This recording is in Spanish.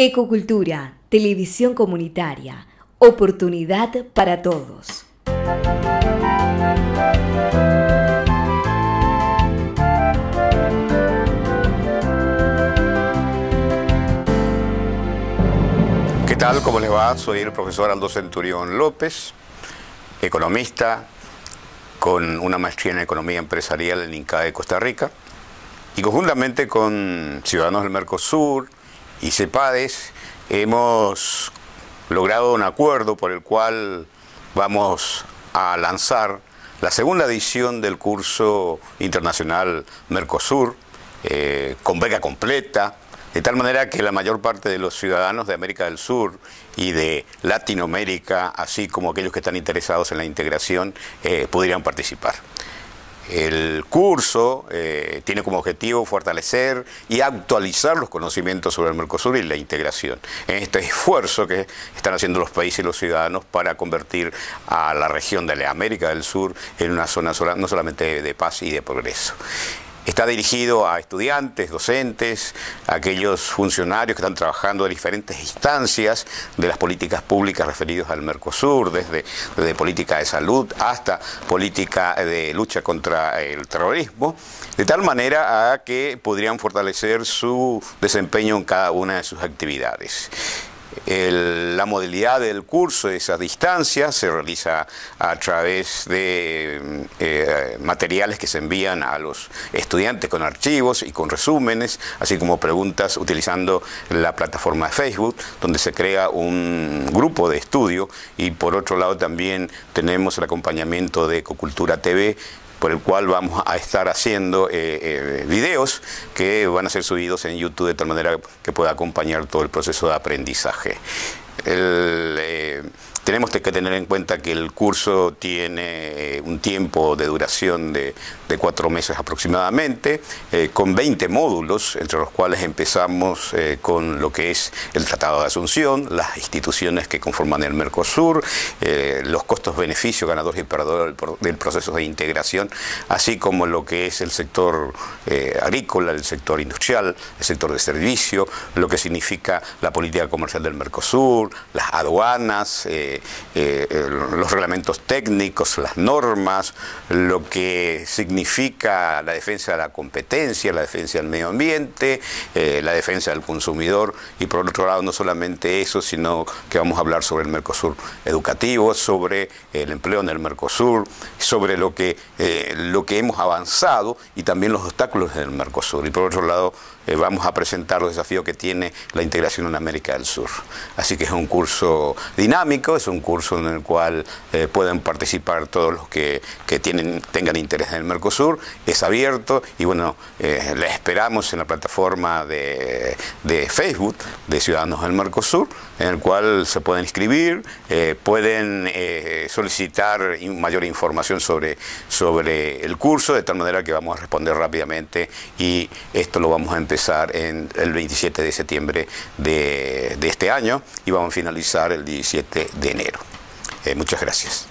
Ecocultura, televisión comunitaria, oportunidad para todos. ¿Qué tal? ¿Cómo les va? Soy el profesor Aldo Centurión López, economista con una maestría en economía empresarial en INCA de Costa Rica y conjuntamente con Ciudadanos del Mercosur y CEPADES hemos logrado un acuerdo por el cual vamos a lanzar la segunda edición del curso internacional Mercosur eh, con beca completa, de tal manera que la mayor parte de los ciudadanos de América del Sur y de Latinoamérica, así como aquellos que están interesados en la integración, eh, podrían participar. El curso eh, tiene como objetivo fortalecer y actualizar los conocimientos sobre el Mercosur y la integración. En este esfuerzo que están haciendo los países y los ciudadanos para convertir a la región de la América del Sur en una zona no solamente de paz y de progreso. Está dirigido a estudiantes, docentes, aquellos funcionarios que están trabajando en diferentes instancias de las políticas públicas referidas al Mercosur, desde, desde política de salud hasta política de lucha contra el terrorismo, de tal manera a que podrían fortalecer su desempeño en cada una de sus actividades la modalidad del curso, esa distancia, se realiza a través de eh, materiales que se envían a los estudiantes con archivos y con resúmenes, así como preguntas utilizando la plataforma de Facebook, donde se crea un grupo de estudio. Y por otro lado también tenemos el acompañamiento de Ecocultura TV por el cual vamos a estar haciendo eh, eh, videos que van a ser subidos en YouTube de tal manera que pueda acompañar todo el proceso de aprendizaje. Eh, tenemos que tener en cuenta que el curso tiene un tiempo de duración de, cuatro meses aproximadamente, con 20 módulos, entre los cuales empezamos con lo que es el Tratado de Asunción, las instituciones que conforman el Mercosur, los costos-beneficios, ganadores y perdedores del proceso de integración, así como lo que es el sector agrícola, el sector industrial, el sector de servicio, lo que significa la política comercial del Mercosur, las aduanas, eh, eh, los reglamentos técnicos, las normas, lo que significa la defensa de la competencia, la defensa del medio ambiente, eh, la defensa del consumidor y por otro lado no solamente eso, sino que vamos a hablar sobre el Mercosur educativo, sobre el empleo en el Mercosur, sobre lo que, lo que hemos avanzado y también los obstáculos del Mercosur. Y por otro lado, vamos a presentar los desafíos que tiene la integración en América del Sur. Así que es un curso dinámico, es un curso en el cual eh, pueden participar todos los que, tienen, tengan interés en el Mercosur, es abierto y bueno, eh, esperamos en la plataforma de, Facebook de Ciudadanos del Mercosur, en el cual se pueden inscribir, pueden solicitar mayor información sobre, sobre el curso, de tal manera que vamos a responder rápidamente y esto lo vamos a empezar en el 27 de septiembre de, este año y vamos a finalizar el 17 de enero. Eh, muchas gracias.